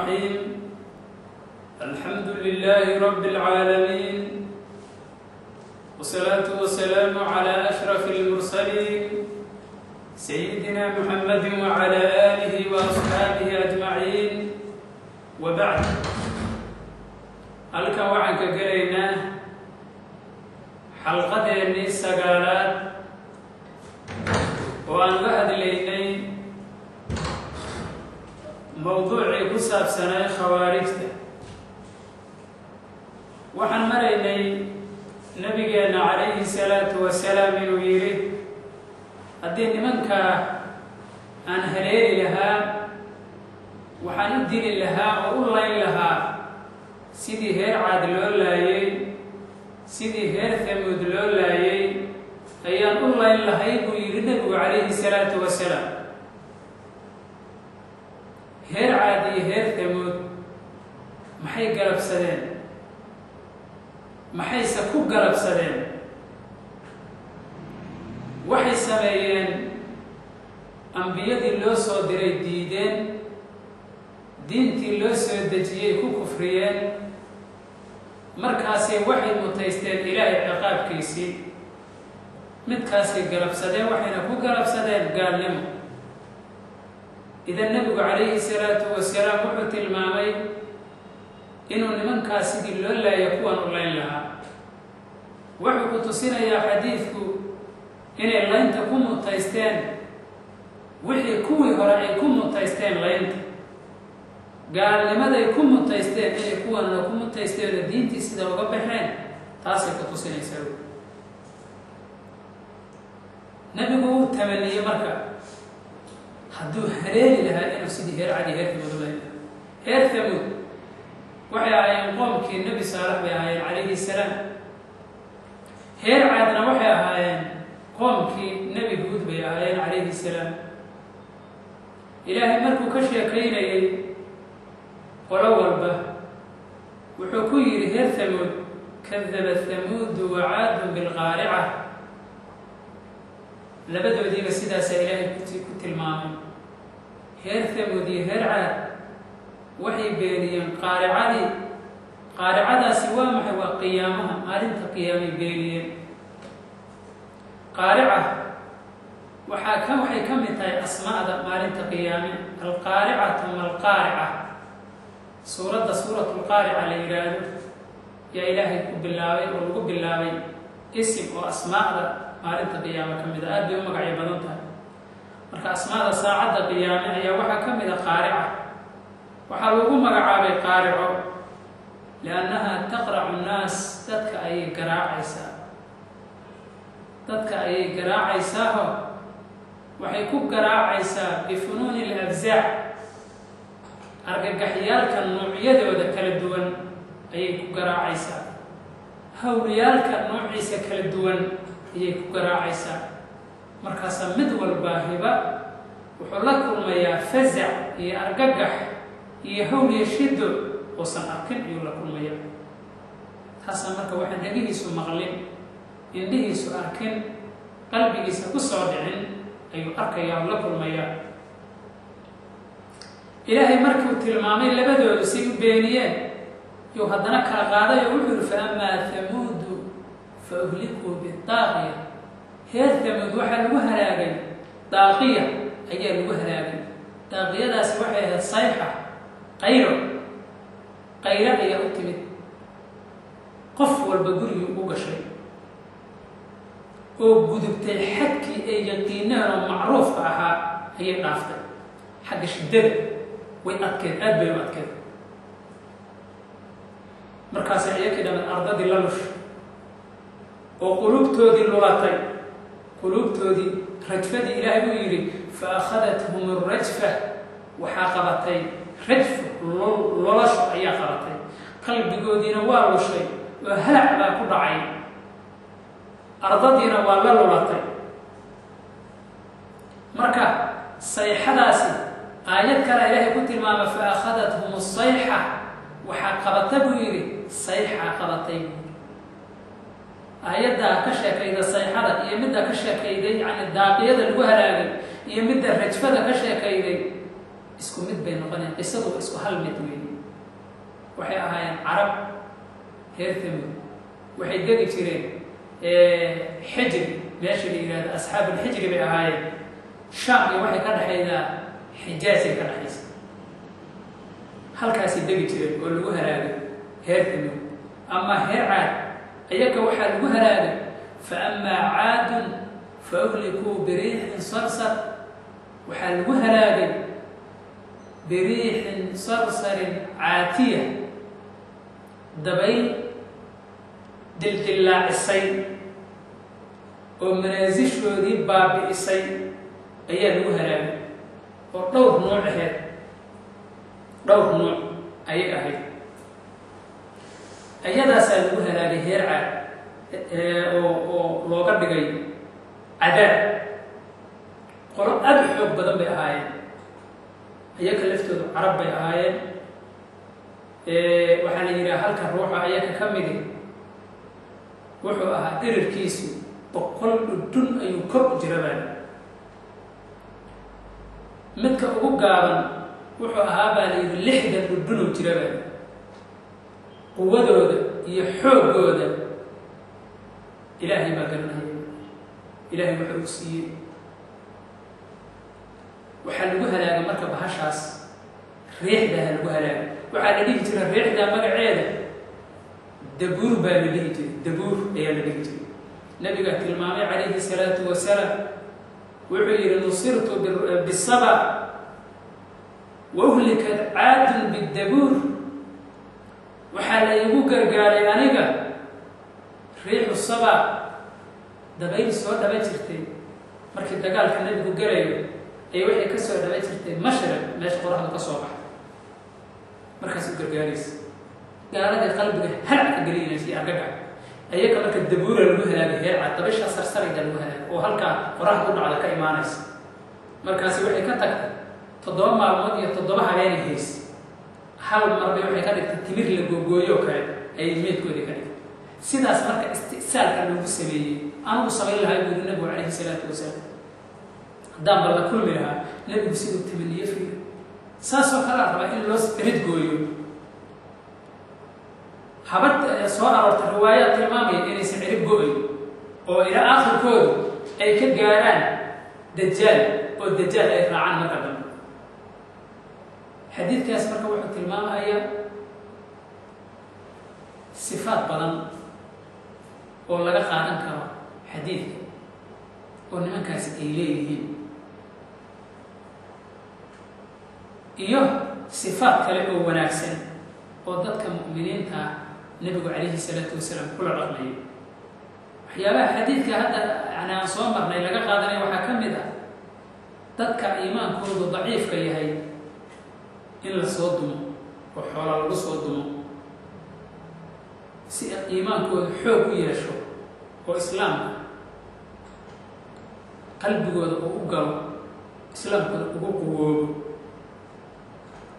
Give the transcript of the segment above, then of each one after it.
الرحيم. الحمد لله رب العالمين. والصلاة والسلام على أشرف المرسلين. سيدنا محمد وعلى آله وأصحابه أجمعين. وبعد. waxaan ka gelaynaa xalqadeennii sagaalaad oo aan uga hadlaynay mowduucii ku saabsanay khawaarijta. Waxaan maraynay nabigeenna calayhi salaatu wasalaam inuu yidhi haddii nimankaa aan haleeli lahaa waxaan u dili lahaa oo u layn lahaa sidii heer caad loo laayay sidii heer hamuud loo laayay ayaan u layn lahay buu yidhi nebigu calayhi salaatu wasalaam heer caad iyo heer hamuud maxay galabsadeen? Maxayse ku galabsadeen? Waxay sameeyeen ambiyadii loo soo diray diideen diintii loo soo dejiyey ku kufriyeen. Markaasay waxay mutaysteen ilaahay ciqaabkiisii. Midkaasay galabsadeen waxayna ku galabsadeen gaalnimo idan nebigu calayhi salaatu wasalaam wuxuu tilmaamay inuu nimankaas sidii loo laaya kuwan u layn lahaa. Wuxuu ku tusinayaa xadiidku inay laynta ku mutaysteen wixii kuwii hore ay ku mutaysteen laynta. Gaalnimaday ku mutaysteen inay kuwanna ku mutaysteenoo diintii sida uga baxeen taasay ku tusinaysaa. Nebigu wuu tamaniyey marka hadduu haleeli lahaa inuu sidii heer cadi heer hamuud ulayn heer hamuud waxay ahaayeen qoomkii nebi saalax bay ahaayeen calayhi salaam. Heer caadna waxay ahaayeen qoomkii nebi huud bay ahaayeen calayhi salaam. Ilaahay markuu ka sheekaynayay qolo walba wuxuu ku yidhi heer hamuud kadaba hamuudu wacaadun bilqaarica labadoodiiba sidaasaa ilaahay ku tilmaamay heer hamuud iyo heer caad waxay beeniyeen qaaricadii qaaricadaasi waa maxay? Waa qiyaamaha maalinta qiyaamay beeniyeen. Qaarica waxaa ka waxay ka mid tahay asmaa'da maalinta qiyaame. Alqaaricatu malqaarica suuradda suuratulqaarica la yidhaahdo yaa ilaahay ku bilaabay oo lagu bilaabay isim oo asmaa'da maalinta qiyaame ka mid a aad bay u magacyo badan tahay marka asmaada saacadda qiyaame ayaa waxaa ka mid a qaarica. Waxaa lagu magacaabay qaarico liannaha taqracu nnaas dadka ayay garaacaysaa. Dadka ayay garaacaysaao waxay ku garaacaysaa bifunuuni alabsaac argagaxyaalka noocyadooda kala duwan ayay ku garaacaysaa. Hawliyaalka noociisa kala duwan ayay ku garaacaysaa markaasaa mid walbaa hiba wuxuu la kulmayaa fasac iyo argagax iyo hawliya shido uusan arkin ayuu la kulmaya taasna marka waxaan dhagihiisu maqlin indhihiisu arkin qalbigiisa ku soo dhicin ayuu arkayaa la kulmayaa. Ilaahay markiu tilmaamay labadoodu say u beeniyeen yuu haddana kala qaaday oo wuxuu yihi fa amaa fa uhlikuu bidaaqiya heer hamuud waxaa lagu halaagay daaqiya ayaa lagu halaagay. Daaqiyadaasi waxay ahayd sayxa qayro. Qaylo ayaa u timid. Qof walba gurigii ugu gashay oo gudubtay xadkii yaqiineen oo macruufka ahaa ayay dhaaftay. Xagga shiddada way adkeed aad bay u adkeed. Markaasay iyakii dhamad ardadii la lush oo quluubtoodii lulatay quluubtoodii rajfadii ilaahay buu yidhi fa akhadathm rajfa waxaa qabatay rajfu lolasho ayaa qabatay. Qalbigoodiina waa lushay oo halac baa ku dhacay. Ardadiina waa la lulatay. Marka sayxadaasi aayad kale ilaahay ku tilmaama fa akhadathum sayxa waxaa qabata buu yidhi sayxaa qabatay aayaddaa ka sheekayda sayxada iyo midda ka sheekayday yani daaqiyada lagu halaagay iyo midda rajfada ka sheekayday isku mid bay noqonayaan qisadu isku hal mid weeye waxay ahaayeen carab reer thamud waxay degi jireen xijri meesha la yihahdo asxaabulxijri bay ahaayeen. Shaam iyo waxay ka dhexaydaa xijaasay ka dhexaysa. Halkaasay degi jireen oo lagu halaagay reer thamud ama reer caad ayaga waxaa lagu halaagay fa amaa caadun fa uhlikuu biriixin sarsar. Waxaa lagu halaagay biriixin sarsarin caatiya dabayl dildillaacisay oo manaasishoodii baabi'isay ayaa lagu halaagay. Oo dhowr nuuc aheyd dhowr nuuc ayay ahayd ayadaasaa lagu halaagay heer caad oo oo looga dhigay cadaab qolo aada u xoog badan bay ahaayeen. Ayaga laftoodu carab bay ahaayeen. Waxaa la yidhaha halka ruuxa ayaga ka midi. Wuxuu ahaa dhirirkiisu boqol dhudhun ayuu kor u jirabaa. Midka ugu gaaban wuxuu ahaa baa la yidhi lixdan dhudhunuu jirabaa quwadooda iyo xooggooda ilaahay baa garanaya ilaahay waxa uu siiyey waxaa lagu halaaga marka bahashaas riixdaha lagu halaaga. Waxaa la dhihi jira riixdaa magaceeda. Dabuur baa la dhihi jiray. Dabuur ayaa la dhihi jiray. Nabigaa tilmaamay calayhi salaatu wasalaam. Wuxuu yihi nusirtu bisaba wa uhlikat caadun bidabuur waxaa la igu gargaaray aniga riixu saba dabayl soo dhaba jirtay. Markii dagaalka nabigu galayo ay waxay ka soo dhaba jirtay mashriq meesha qoraxdu ka soo baxda markaas u gargaaraysa. Gaaladii qalbiga halac ka gelinaysa iyo argaga ayaga marka dabuura lagu halaagay heerca dabashaa sarsarayda lagu halaagay oo halkaa qoraxda u dhacda ka imaanaysa. Markaasi waxay ka tagtay toddoba maalmood iyo toddoba habeenay haysa hal marbay waxay ka dhigtay timir la googooyo kale ayay meedkoodii ka dhigtay. Sidaas marka istisaalka loogu sameeyey anugu samayn lahaa buuri nabigu calayhi salaatu wasalaam haddaan bal la kulmi lahaa nebigu siduu timaniyo fiiro saasoo kalea rabaa in loo rid gooyo. Habad soo aroorta riwaayaad tilmaamaya inaysan cirib go'ay oo ilaa aakhirkoodu ay ka gaaraan dajaal oo dajaal ay raacaan marka dambe xadiidkaas marka wuxuu tilmaamaya sifaad badan oo laga qaadan karo xadiidka oo nimankaasi ay leeyihiin. Iyo sifaad kale oo wanaagsan oo dadka mu'miniinta nebigu calayhi salaatu wasalaam kula dhaqmayo waxyaabaha xadiidka hadda yani aan soo marnay laga qaadanaya waxaa ka mid ah dadka iimaankoodu daciifka yahay in la soo dumo oo xoola lagu soo dumo si iimaankooda xoog u yeesho oo islaamka qalbigooda uu u galo islaamkooda ugu quwoobo.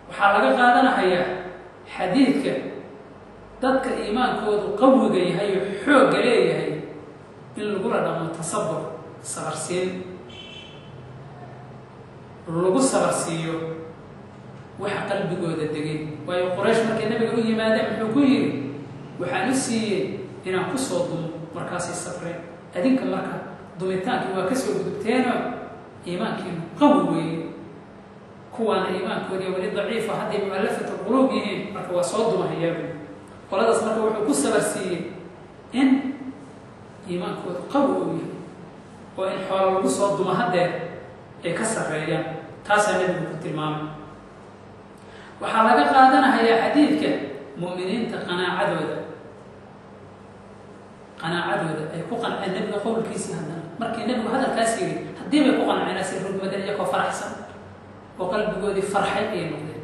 Waxaa laga qaadanahayaa xadiidka dadka iimaankoodu qawiga yahay oo xoogga leeyahay in lagula dhaqmo tasabur sabarsiin. Lagu sabarsiiyo waxa qalbigooda degay. Waayo quraysh markay nabiga u yimaadeen muxuu ku yidhi waxaan u siiyey inaan ku soo dumo markaasay safreen. Adinka marka dumitaankii waa ka soo gudubteenoo iimaankiinu qawi weeye. Kuwaana iimaankoodii weli daciifa hadday mu'allafatu quluub yihiin marka waa soo dumahayaabu qoladaas marka wuxuu ku sabarsiiyey in iimaankooda qawi uu yahay oo in xoola lagu soo dumo haddeer ay ka sarreeyaan. Taasaa nebigu ku tilmaamay waxaa laga qaadanahayaa xadiidka mu'miniinta qanaacadooda. Qanaacadooda ay ku qanceen nebiga qowlkiisii haddana. Markii nebigu hadalkaas yidhi haddii bay ku qanceen asi rugmadan iyakoo faraxsan oo qalbigoodii farxay ayay noqdeen.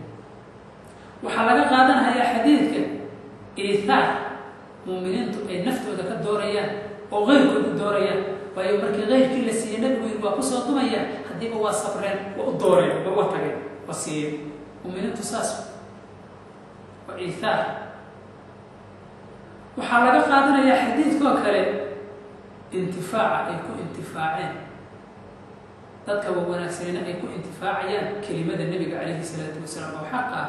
Waxaa laga qaadanahayaa xadiidka iithaar mu'miniintu ay naftooda ka doorayaan oo keyrkood doorayaan waayo markii keyrkii la siiyey nebigu yidhi waa ku soo dumaya haddiiba waa sabreen waa u dooreen waa uga tageen waa siiyeen mu'miniintu saas waa iithaar waxaa laga qaadanayaa xadiidkoo kale intifaaca ay ku intifaaceen. Dadka wa ay ku intifaacayaan kelimada nebiga calayhi salaatu wasalaam. Oo xaq ah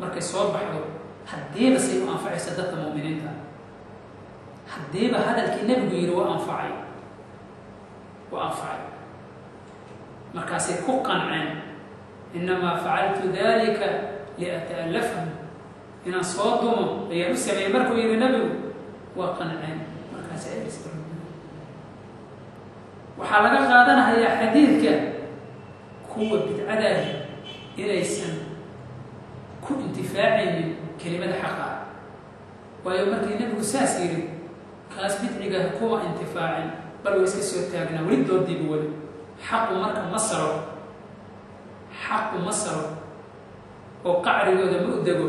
markay soo baxdo haddiiba say u anfacaysa dadka mu'miniinta. Haddiiba hadalkii nebigu yidhi waa anfacay waa anfacay. Markaasay ku qanceen innamaa facaltu dalika liata'allafahum inaan soo dumo ayaan u sameeyey markuu yidhi nebigu waa qanceen markaasi ay is waxaa laga qaadanahayaa xadiidka kuwa bidcadaahi inaysan ku intifaacaynin kelimada xaqa ah waayo markii nebigu saas yidhi kaas bidciga kuwa intifaacin bal way iska soo taagnaa weli doodiiba xaqu marka ma xaqu ma saro oo qacrigooda ma u dego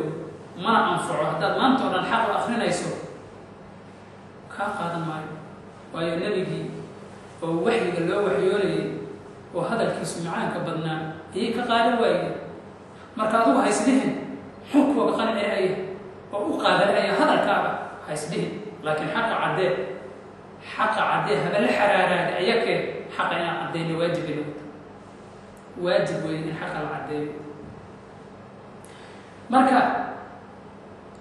mana anfaco. Haddaad maanta o dhan xaqu akrinayso kaa qaadan maayo. Waayo nebigii oo waxyiga loo waxyoonayay oo hadalkiisu macaanka badnaa ayay ka qaadan waayeen. Marka adugu haysdhihin xunkooga qanceeaya oo u qaadanaya hadalkaaba haysdhihin laakiin xaqa caddee xaqa caddee habala xaraaraada ayakee xaqa inaan caddeyna waajib ay noqota waajib weeye in xaqa la caddeeyo. Marka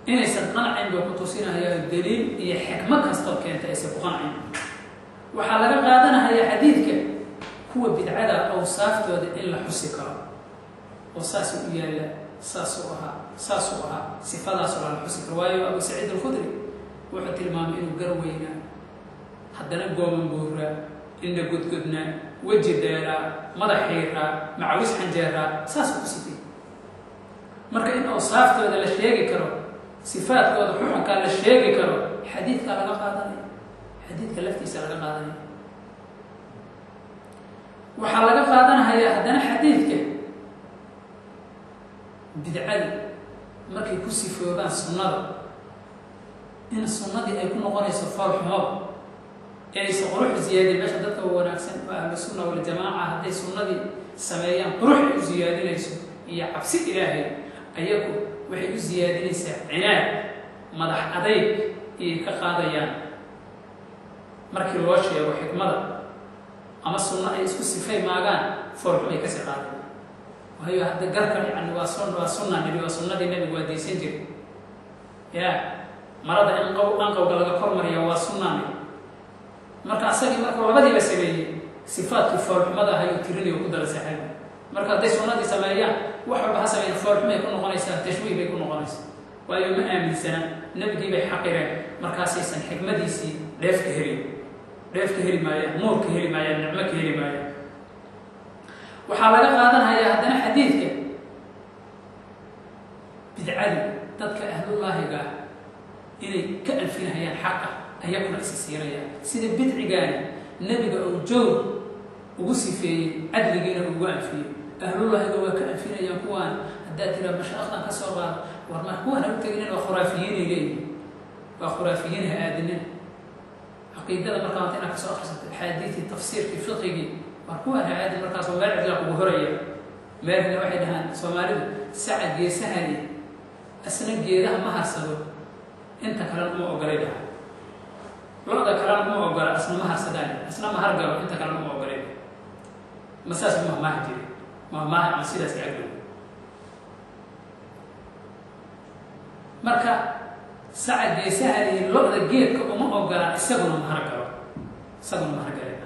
inaysan qancin buu ku tusinayaa daliil iyo xikmo kastoo keenta aysan ku qancin waxaa laga qaadanayaa xadiidka kuwa bidcada awsaaftooda in la xusi karo oo saasuu u yaalla saasuu ahaa saasuu ahaa sifadaasoo lala xusi karo. Waayo abu saciid alkhudri wuxuu tilmaamay inuu gar weynaa haddana gooman buuraa indha godgodnaa weji dheeraa madax xiiraa macawis xanjeeraa saasuu ku sifay marka in awsaaftooda la sheegi karo sifaadkooda xuxunkaa la sheegi karo xadiidkaa laga qaadanaya xadiidka laftiisa laga qaadanaya. Waxaa laga qaadanahayaa haddana xadiidka bidcadi markay ku sifoobaan sunnada. In sunnadii ay ku noqonayso foolxumada ee aysa qurux ziyaadin meesha dadka wanaagsan oo ahlu sunna waljamaaca hadday sunnadii sameeyaan qurux ay u ziyaadinayso iyo cabsi ilaahay ayagu waxay u ziyaadinaysaa cinaad madax adayg iyay ka qaadayaan markii loo sheego xikmada ama sunno ay isku sifay maagaan foolxumay ka sii qaadayan waayo hadda garka yani waa sun waa sunna nidi waa sunnadii nebigu waa daysan jiri ya marada inqow anqowga laga kormariya waa sunnani marka asagii marka labadiiba sameeyey sifaadkii foolxumada ahayuu tirinayo ku dala marka hadday sunnadii sameeyaan wax walba ha sameeyaan foolxumay ku noqonaysaa tashwiih bay ku noqonaysaa waayo ma aaminsana nebigii bay xaqireen markaasaysan xikmadiisii dheef ka helin dheef ka heli maayaan nuur ka heli maayaan nicmo ka heli maayaan. Waxaa laga qaadanhayaa haddana xadiidka bidcadu dadka ahlullaahiga ah inay ka anfinahayaan xaqa ayaguna isa siirayaan sida bidcigaani nebiga uu joog ugu sifeeyey cadligiina ugu anfiyey. Ahlullaahiga waa ka anfinayaan kuwaan. Haddaad tiraa mashaaqdan ka soo qaado war ma kuwaan u teginin waa khuraafiyiinay leeyihiin waa khuraafiyiin ha aadinin. Caqiidada markaa inaad ka soo akrisato axaadiidii tafsiirkii fiqigii war kuwaan ha aadin markaasoo meel cidlaa kugu horaya. Meelna waxay dhahaan soomaalidu saca geesahani asna geedaha ma harsado. Inta kalena uma ogolay dhaha lo-da kalena ogola ma harsadaan asna ma hargabo inta kalena uma ogolay. Ma saas mahmaaha jiri mahmaaha ama sidaas agdow marka saca geesahani lo-da geedka uma ogola isaguna ma hargabo isaguna ma hargalay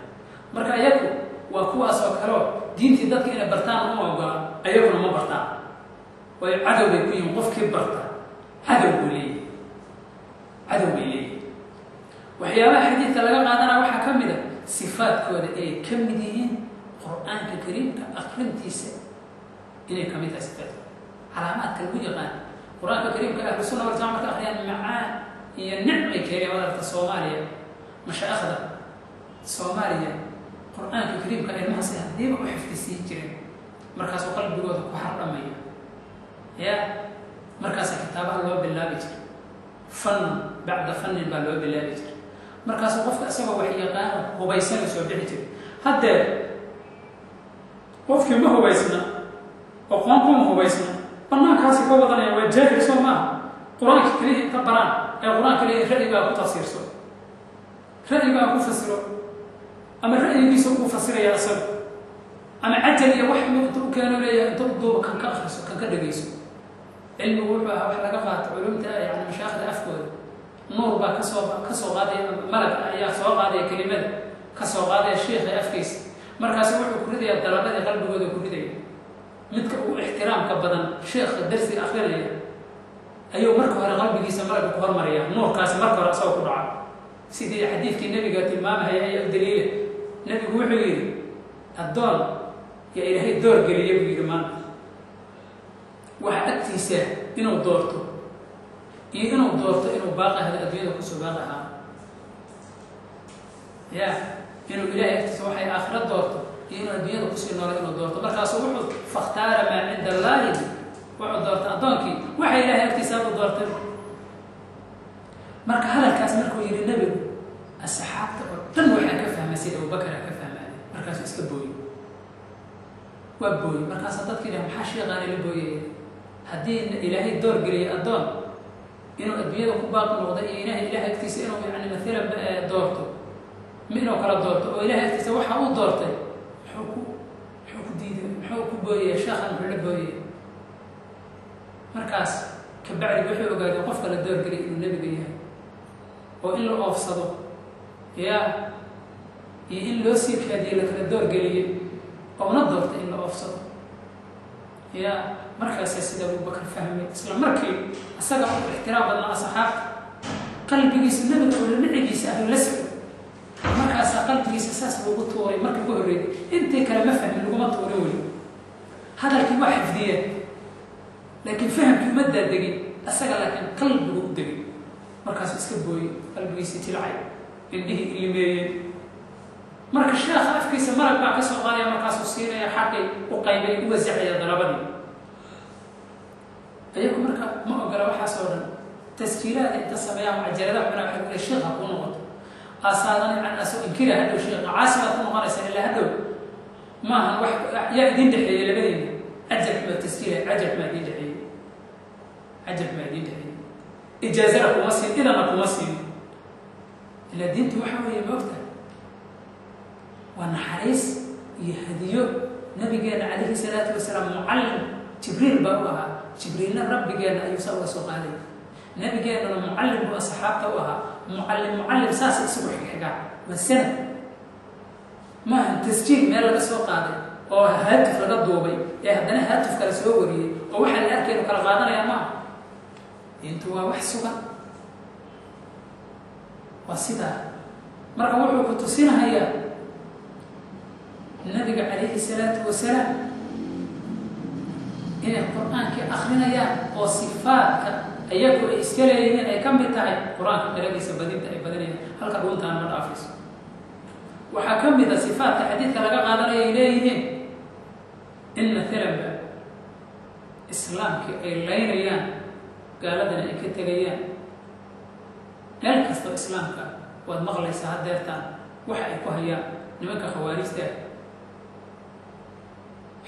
marka ayagu waa kuwaas oo kaleo diintii dadka inay bartaan uma ogola ayaguna ma bartaan. Waayo cadow bay ku yihiin qofkii barta cadow buu leeyahy cadow bay leeyihi waxyaabaha xadiidka laga qaadana waxaa ka mid a sifaadkooda ay ka mid yihiin qur'aanka kariimka akrintiisa inay ka mid tahay sifaadkooda calaamaadka lagu yaqaan qur'aanka kariimka ahlu sunna waljamaca marka akhriyaan macaan iyo nicmay keeneen wadarta soomaaliya mashaa'ikhda soomaaliya. Qur'aanka kariimka ilmahaasi haddiiba u xifdisiin jiren markaasuu qalbigooda ku hardhamaya ya markaasa kitaabaha loo bilaabi jiray. Fan bacda fannin baa loo bilaabi jiray markaasuu qofka isagoo wax yaqaano hubaysana soo bixi jiray. Haddee qofkii ma hubaysna aqoon kuma hubaysna banaankaasi ka wadanaya waa jaahil soo maaha. Qur'aanka keliya inta baraan ee qur'aanka keliya ra'yigaa ku tafsiirso. Ra'yigaa ku fasiro ama ra'yigiisa ugu fasiraya isaga ama cajal iyo wax inta u keeno leeyahay inta u duuba kan ka akriso kan ka dhegayso cilmigu wuxuu ahaa wax laga qaato culumta yani mashaakhda afkooda nuur baa ka soo ka soo qaadaya malag ayaa soo qaadaya kelimada ka soo qaadaya sheikha afkiisa. Markaasu wuxuu ku ridayaa dalabadii qalbigooda ku ridaya midka ugu ixtiraamka badan sheekha darsiga akrinaya ayuu marka hore qalbigiisa malagga ku hormariya nuurkaasi marka hore asagoo ku dhaca. Sidii xadiidkii nebiga tilmaamahaya ayaa u daliila. Nebigu wuxuu yidhi addoon yaa ilaahay door geliya buu yidhi maanta. Waxa agtiisa inuu doorto iyo inuu doorto inuu baaqi ahdo adduunyada ku soo baaqi ahaa. Ya inuu ilaahay agtiisa waxay aakhiro doorto iyo inuu adduunyada ku sii noolo inuu doorto. Markaasu wuxuu fakhtaara maa cinda allaahi. Wuxuu doortay addoonkii. Waxa ilaahay agtiisa u doortay. Marka hadalkaas markuu yidhi nebigu asxaabta oo dhan waxaa ka fahmay sida abubakar a ka fahmaaday. Markaasuu iska booyey. Waa booyey. Markaasa dadka ilah maxaa sheeqaan ila booyaya haddii ilaahay door geliyay addoon inuu adduunyada ku baaqi noqdo iyo ilahay ilahay agtiisa inuu yani maalan doorto. Ma inuu kala doorto oo ilahay agtiisa waxa uu doortay muxuu ku muxuu ku diiday muxuu ku booyaya sheekhan muxuu la booyaya markaas kabacdi wuxuu ogaaday qofka la doorgeliyay inuu nebiga yahay. Oo in la oofsado ya iyo in loo sii kaadiye lakala doorgeliyey oona doorta in la oofsado. Ya markaasa sida abubakar fahmay isla markii isaga ixtiraam badnaa saxaabta qalbigiisa nebiga oo lanicigiisa ah la socdo markaasaa qalbigiisa saas lagu tuuray markii ugu horreeyay. Intii kale ma fahmin laguma tuurin weli. Hadalkii waa xifdiyeen laakiin fahamkii uma daadegin isaga laakiin qalbigu u degay markaasuu iska booyey qalbigiisii tilcay indhihii ilimeeyeen marka sheekha afkiisa marag baa ka soo qaadaya markaasuu siinaya xaqii u qaybay u wasacaya dalabadii ayagu marka ma ogola waxaas oo dhan taskiilaada inta sameeyaan cajaladaha xunaa waxay kule sheekha kuu noqoto. Asaadan yani asoo inkira hadhow sheekha caasi baad ku noqonaysaa ilaa hadhow maahan wax yaa idin dhexeeyey labadiina cajab ma taskiila cajab maa idin dhexeeyey cajab maa idin dhexeeyey ijaazana kuma siin idana kuma siin. Ilaa diintu waxa weeye moogta waa naxariis iyo hadiyo nabigeena calayhi salaatu wasalaam mucallim jibriil baa u ahaa jibriilna rabbigeena ayuu saa uga soo qaaday. Nabigeenana mucallim buu asxaabta u ahaa. Mucallim mucallim saasa isagu xigxigaa waa sanad maaha tasjiil meel laga soo qaaday oo haatuf laga duubay. Ee haddana haatuf kale soo wariyey oo waxaa la arkaynu kala qaadanaya maaha intu waa wax sugan. Waa sidaa marka wuxuu ku tusinahayaa nabiga calayhi salaatu wasalaam inay qur'aankii akrinayaan oo sifaadka ayagu ay iska leeyihiin ay ka mid tahay qur'aanka qiradiisa badinta ay badanayaan halka dhuuntaan ma dhaafayso waxaa ka mid a sifaadka xadiidka laga qaadanaya ay leeyihiin. In maalanba islaamkii ay laynayaan gaaladana ay ka tegayaan. Meel kastoo islaamka waad maqlaysaa hadeertaan waxa ay ku hayaan nimanka khawaarijta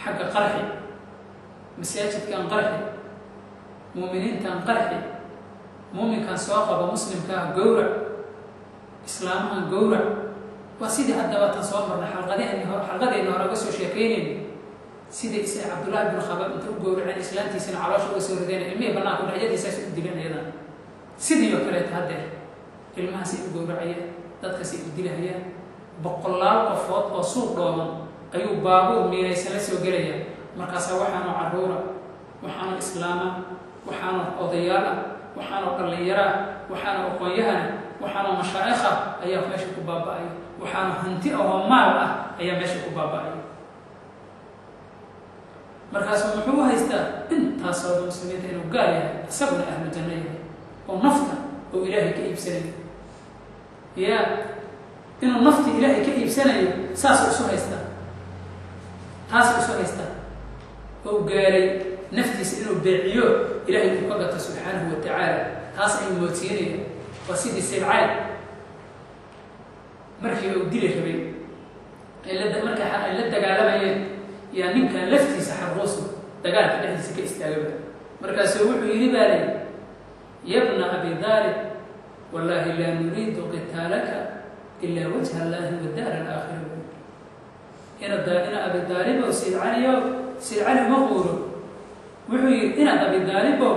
xagga qarxi masaajidkan qarxi muuminiintan qarxi muuminkan soo qaba muslimkaa gowrac islaamahan gowrac waa sidii haddaba tan soo marnay xalqadayna hore uga soo sheekaynayna sidii is cabdullaahi bin khabaab inta u gowraceen islaantiisana caloosha uga soo rideen ilmihii banaanku dhacyadiisaas u dileen iyadan sidii oo kaleeta haddeer ilmahaasay u gowracayeen dadkaasay u dilahayaan boqolaal qofood oo suuq dhooban ayuu baabuur miinaysan la soo gelaya مركز وحانا عرورا وحانا إسلاما وحانا قضيانا وحانا قليرا وحانا أخويانا وحانا مشايخا أيها فاشي كبابا أيها وحانا هنتي أو مالا أيها فاشي كبابا أيها مركز ومحوه هايستا انت صلى الله عليه وسلم سبنا أهل الجنية ونفتا وإلهي كيب سنين يا إنه النفط إلهي كيف سنة ساس أسوه يستا ساس أسوه يستا oo gaalay naftiisa inuu beeciyo ilaahay uu ka gato subxaanahu wa tacaala. Taas ayuu moodsiinaya. Waa sidii silcayd markii uu dili rabay. Marka ay la dagaalamayeen yaa ninkan laftiisa xarquusu dagaalka dhexdiisa ka istaagaba. Markaasuu wuxuu yidhi baa yabna abi daalib wallaahi laa nuriidu qitaalaka ilaa wajha allaahi wa daar alaakhira ina ina abidaalibo sayid caliyo sayid cali uma quuro wuxuu yidhi inaad abidaalibo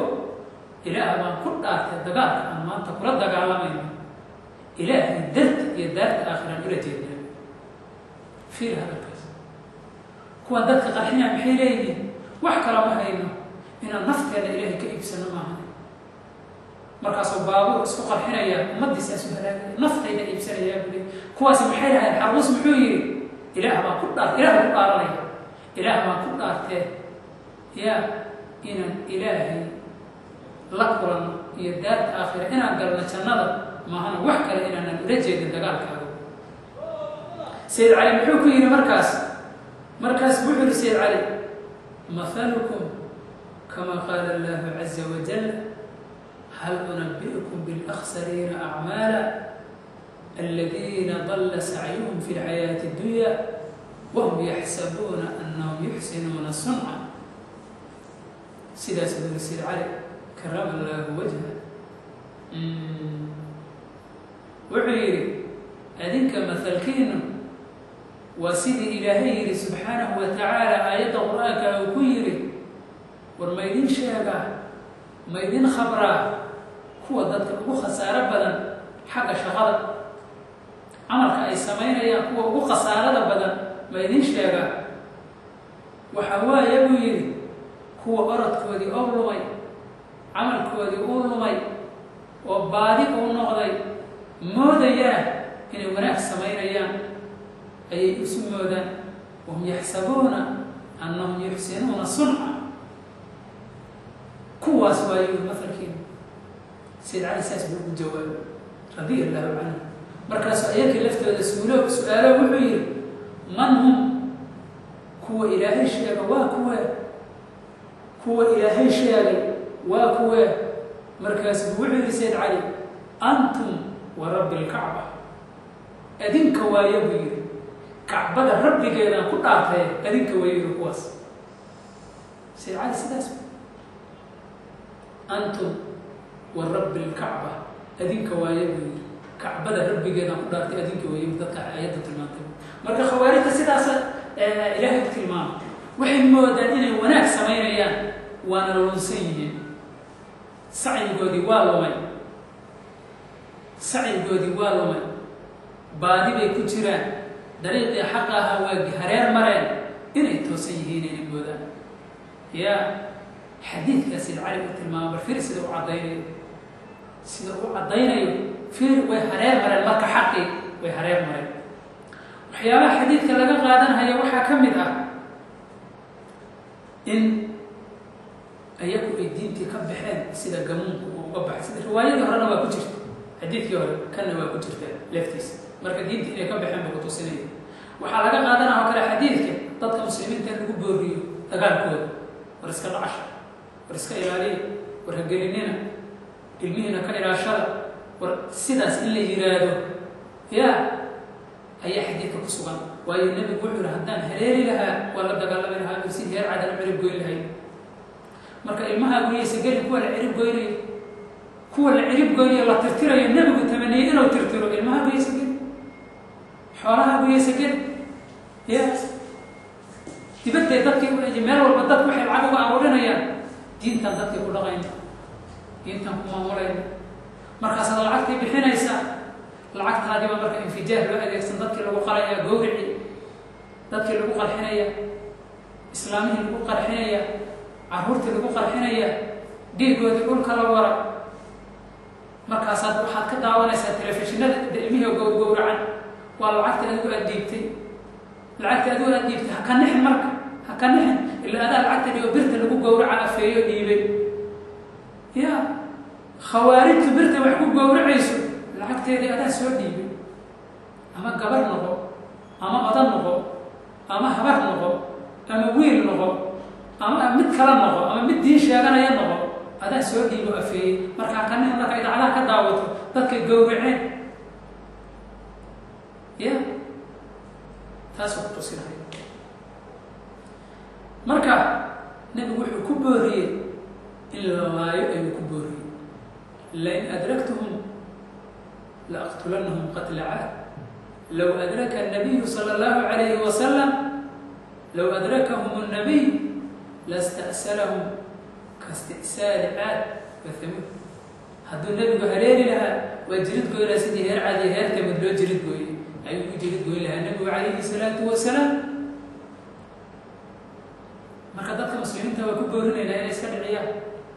ilaah baan ku dhaartay dagaalka aan maanta kula dagaalamayno ilaahay darta iyo daarta aakhiraan ula jeednaa fiir hadalkaas kuwa dadka qarxinaa maxay leeyihiin? Wax kala ma hayno. Inaan nafteena ilaahay ka iibsano maaha markaasuu baabuur isku qarxinaya ummaddiisaas u halaagaya naftayna iibsanayaa buli kuwaasi maxay lahayd xarbuus muxuu yidhi ilaah baan ku dhaart ilaah ku dhaaranaya إله ما كل أرته يا إن إلهي لقرا يدات آخر. إن أقرنا تنظر ما أنا وحكا إن أنا رجل إن دقال كارو سيد علي بحوكو إن مركز. مركز بحر سيد علي. مثلكم كما قال الله عز وجل هل أنبئكم بالأخسرين أعمالا الذين ضل سعيهم في الحياة الدنيا وهم يحسبون أنهم يحسنون صنعا. سيدا سيدا سيدا علي كرم الله وجهه. وعيري أذنك مثل كين وسيد إلهي سبحانه وتعالى آيات قرآك أو كيري ورميدين شيئا ميدين خبرا هو ذات بخس ربلا حق شغل عمرك أي سمين يا هو بخس ربلا maydin sheegaa waxa waaye buu yidhi kuwa orodkoodii oo lumay camalkoodii uu lumay oo baadi uu noqday moodayaan inay wanaag samaynayaan ayay isu moodaan wahum yaxsabuuna annahum yuxsinuuna sunca kuwaas waayu mahalkiina sayid cali saas buu ugu jawaabay radia allahu canhu markaasuu ayakii laftooda suulo su-aalo wuxuu yidhi من هم؟ كوا إلهي شيئا واكوا كوا إلهي شيئا واكوا مركز بوعد سيد علي. أنتم ورب الكعبة. أذن كوا يبير كعبة الرب كينا قطعة أذن كوا يبير قواس سيد علي سيد أنتم ورب الكعبة. أذن كوا يبير كعبة الرب كينا قطعة أذن كوا يبير دقع آيات marka khawaarijta sidaas ilaahay ku tilmaama waxay moodaan inay wanaag samaynayaan waana lunsan yihiin. Sacyigoodii waa lumay. Sacyigoodii waa lumay. Baadi bay ku jiraan. Dariiqii xaqa ahaa waa hareer mareen. Inay toosan yihiin inay moodaan. Yaa xadiidkaa sid cali u tilmaama bal fir sida u caddaynayo. Sida u caddaynayo fir way hareer mareen. Marka xaqii way hareer mareen waxyaabaha xadiidka laga qaadanhaya waxaa ka mid ah in ayagu ay diintii ka baxeen sida gamuunku uu uga baxay. Sida riwaayadii horena waa ku jirta xadiidkii hore kanna waa ku jirta leftiisa marka diintii inay ka baxeen ba kutusinaya waxaa laga qaadanaa oo kale xadiidka dadka muslimiinta in lagu booriyo dagaalkooda. War iska dhacasha war iska ilaaliya war hagelinina ilmihiina ka ilaashada. War sidaas in la yiraahdo yaa أي حد يكبر سوان وينبي بحر هدان هريري لها ولا بدقال لها يصير هير عدل عرب قيل لها مركا إلمها وهي سجل كوال عرب قيل كوال عرب قيل الله ترتيرا ينبي قلت من يدنا وترتيرا إلمها وهي سجل. حوالها وهي سجل. يا. تبدأ يدك يقول يا جمال والبدك وحي العبو أولينا يا. دين تندك يقول لغين دين تنكم أولينا مركا صدى العقل بحينا يسأل lacagtaadiiba marka infijaar loo adeegsan dadkii lagu qalaya gawrici dadkii lagu qarxinaya islaamihii lagu qarxinaya caruurtii lagu qarxinaya dhiigoodii dhulka la wara markaasaad waxaad ka daawanaysaa telefishinada ilmihii gowgowracan waa lacagta adigu aad dhiibtay. Lacagta adigu aad dhiibtay ha ka nixin marka ha ka nixin. Ila adaa lacagta dhigo birta lagu gowraca afeeyo dhiibay. Ya khawaarijtu birta wax ku gowracayso adaa soo dhiibay ama gabar noqo ama odan noqo ama habar noqo ama wiil noqo ama mid kala noqo ama mid diin sheeganaya noqo adaa soo dhiibo afeeyey markaa kana marka idacadaha ka daawato dadkay gowraceen ya taasuu ku tusinahay marka nebigu wuxuu ku booriyey in la waayo ayuu ku booriyey lain adraktuhum لأقتلنهم قتل عاد. لو أدرك النبي صلى الله عليه وسلم لو أدركهم النبي لاستأسلهم كاستئسال عاد. وثمود هدو النبي هريري لها وجلد قوي لسيدي هير عادي هير تمد لو جلد قوي. أي جلد قوي لها. النبي عليه الصلاة والسلام ما dadka muslimiinta waa ku boorinaynaa إلى iska dhiciyaan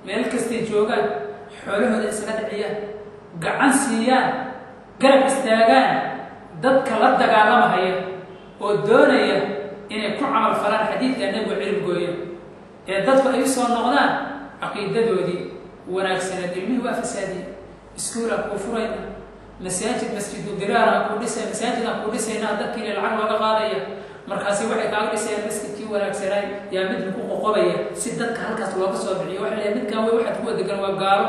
meel kastay joogaan xoolahooda iska dhiciyaan gacan siiyaan garab istaagaan dadka la dagaalamahaya oo doonaya inay ku camal falaan xadiidka nebigu cilib gooya ee dadku ay u soo noqdaan caqiidadoodii wanaagsaneed ilmihii waa fasaadiya iskuulaan kuu furayna masaajid masjidu diraaraan kuu dhisay masaajidaan kuu dhisaynaa dadkiina lacag looga qaadaya markaasi waxay kaaga dhisayaan masjidkii wanaagsanaay yaa mid lagu qoqobaya si dadka halkaas looga soo bixiyo waxa leeyahay midkaan way waxaad kuwa degan waa gaalo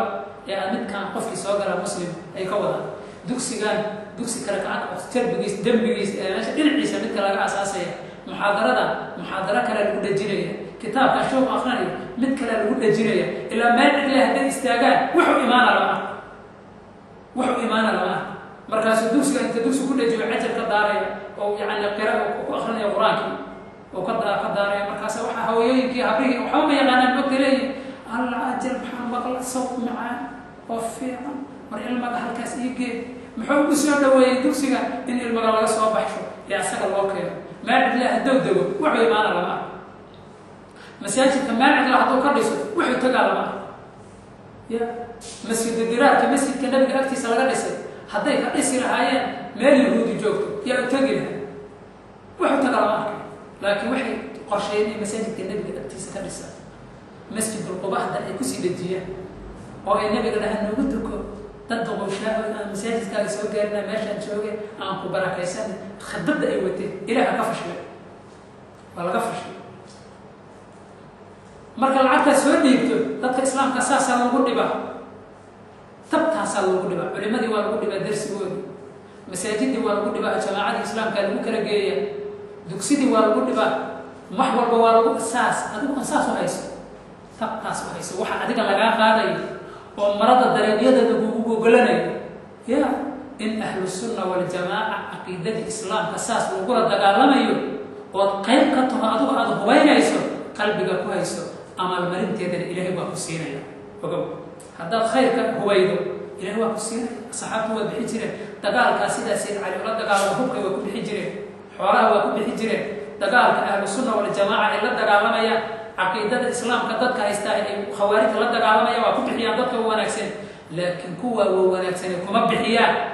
ee aan midkaan qofkii soo galaa muslim ay ka wadaan dugsigan dugsi kale gacan jarbigiis dembigiis ee meesha dhinaciisa midka laga asaasaya muxaadarada muxaadaro kale lagu dhajinaya kitaabka shooq akrinaya mid kale lagu dhajinaya ilaa meel cidle hadday istaagaan wuxuu imaana lama ah wuxuu imaana lama ah markaasuu dugsiga inta dugsi ku dhajiyo cajal ka daaraya oo yani qira ku akrinaya qur'aankii oo ka ka daaraya markaas waxa hawayooyinkii habrihii waxba ma yaqaanaan mogta leeyihiin alla ajal maxaa maqla sawt macaan oo fiican war ilmaga halkaas ii geed baxsho ee asaga loo keeno meel cidle haddou dego wuxuu imaana lama ah masaajidka meel cidle hadduu ka dhiso wuxuu tagaa lama ah ya masjidu diraarka masjidka nabiga agtiisa laga dhisay hadday ka dhisi lahaayeen meel yahuudi joogto yaa u tegi lahaa wuxuu taga lama arkay laakiin waxay qorsheeyeen in masaajidka nebiga agtiisa ka dhisaan masjidulquba hadda ay kusii dhejiyaan oo ay nebiga dhahaan noogu duko dad doqowshaaho aan masaajidkaaga soo gaarina meeshaan jooge aan ku barakaysan khadbadda ay wateen ilaaha ka fashilay. Waa laga fashilay. Marka lacagtaa soo dhiibto dadka islaamka saasaa lagu dhibaa tabtaasaa lagu dhibaa culimadii waa lagu dhibaa darsigoodii masaajidii waa lagu dhibaa jamaacadii islaamka lagu kala geeya dugsidii waa lagu dhibaa wax walba waa lagu saas adigu aan saas u hayso. Tabtaas u hayso waxa adiga lagaa qaadayo oo marada dareebyada lagugu ogolanayo ya in ahlu sunna waljamaaca caqiidadii islaamka saas lagula dagaalamayo ood qayb ka taho adigu aada hubaynayso qalbiga ku hayso amaalmarinteedana ilaahay baa ku siinaya. Ogow haddaad khayrka hubaydo ilahay waa ku siinaya. Saxaabtu waa bixi jireen. Dagaalkaa sidaa sayd cali ula dagaalama hubka waa ku bixi jireen. Xoolaha waa ku bixi jireen. Dagaalka ahlu sunna waljamaaca ay la dagaalamayaan عقيدة الإسلام كذلك يستعين خوارج لا تقال ما يبغى كم بحياة ضد وناكسين لكن كوا وناكسين كم بحياة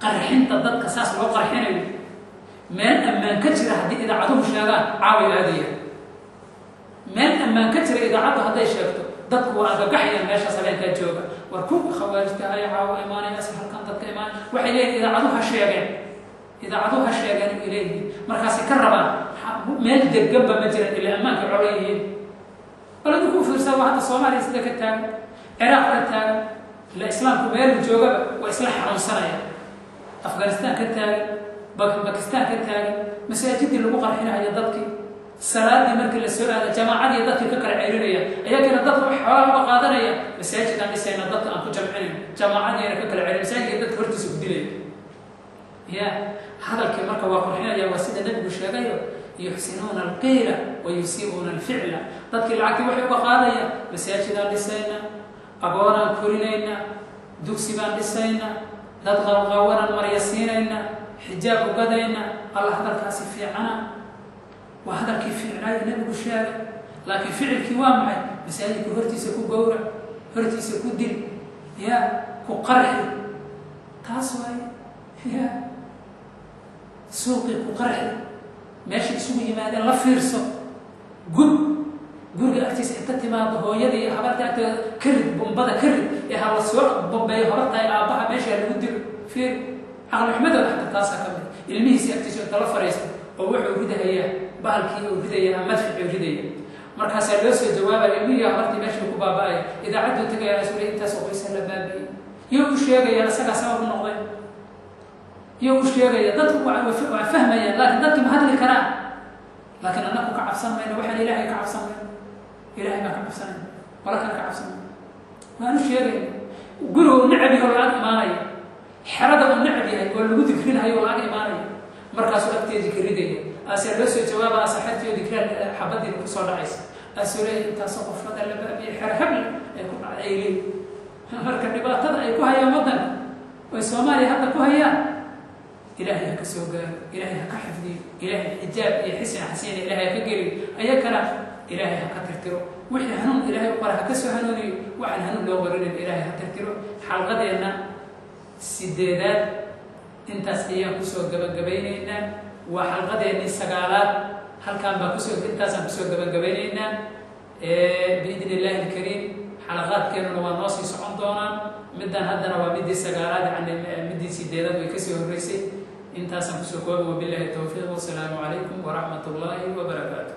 قرحين تضد قصاص لو قرحين من أما كتر حد إذا عطوه شنادا عاوي هذه من أما كتر إذا عطوه هذا شفته ضد وهذا قحيا ماشى سبعين تجوبة وركوب خوارج تاعي عاوي إيمان الناس هل كان ضد إيمان وحيله إذا عطوه هالشيء يعني إذا عطوه هالشيء يعني إليه مركز كربان ما يقدر جنبه مجرد إلى أمانك عليه bal adinku u fiirsaa waa hadda soomaaliya sida ka taagan ciraaq ka taagan ila islaamku meelu joogaba waa isla xanuunsanaya. Afghanistaan ka taagan bakistaan ka taagan masaajidii lagu qarxinayo dadkii salaadii markii la soo aada jamaacadii dadkii ka kala celinaya ayagana dadka xoolaa uga qaadanaya masaajidaan dhisayna dadka aan ku jamcinayn jamaacadiina ka kala celin masaajidka dadka hortiisa ku dilaya. Ya hadalkii marka waa qurxinaya waa sida nebigu sheegayo yuxsinuuna alqiila wa yusiibuuna alficla dadkii lacagtii waxay uga qaadaya masaajidaan dhisayna agoonaan korinayna dugsi baan dhisayna dad qalqaawanaan marya siinayna xijaab ugadayna alla hadalkaasi fiicana waa hadalkii fiicnaayo nebigu sheegay laakiin ficilkii waa maxay masaajidka hortiisa ku gowra hortiisa ku dil ya ku qarxi taas waaye ya suuqii ku qarxi meesha isugu yimaadeen la fiirso. Gud guriga agtiisa inta timaado hooyada iyo habarta agteeda ka rid bombada ka ee ha soo bombeeyo horatahay aabbaha meesha lagu dilo. Fiir. Caqlixumadooda xataa taasaa ka mid ilmihiisii agtiisa inta la fariisto oo wuxuu ridahayaa bahalkii uu ridaya madficuu ridaya markaasaa loo soo jawaabaya ilmihii habartii meeshii ku baaba-aya idaacadduu tagaya rasuul intaas oo qoysa la baabi'iyey iyo u sheegaya isagaa sabab noqday iyo u sheegaya dadku waa fahmayaan laakiin dadkii ma hadli karaan laakiin annaku ka cabsan mayno waxaan ilaahay ka cabsan mayno ilahay baan ka cabsanayna kale ka cabsan mayno waanu sheegayna gurigu necab yahay oo la-ag imaanaya xerada uu necab yahay oo lagu dikrinahayo oo la-ag imaanaya. Markaasuu agteedii ka ridaya ase loo soo jawaaba asaxartiyo dikraar xabadiina ku soo dhacaysa. Asoo leeya intaasoo qofada la baabiye xero habla ay ku dhacayleen marka dhibaatada ay ku hayaan waddanka oy soomaaliya hadda ku hayaan إلهي كسوق إلهي كحفدي إلهي إجاب يحسن حسين إلهي كجري أي كلا إلهي كترتره وإحنا هنوم إلهي وراه كسو هنوري وعلى هنوم لو غرنا إلهي كترتره حال غدينا سدادات أنت سيا كسوق جب جبيننا وحال غدينا السجالات هل كان بكسوق أنت سام كسوق جب جبيننا إيه، بإذن الله الكريم حلقات كانوا لو ناصي صعدونا مدن هذا نوع مدي عن مدي سدادات ويكسوه الرئيسي intaasaan ku soo kooba wabillahi towfiiq wasalaamu calaykum waraxmat ullaahi wabarakaatu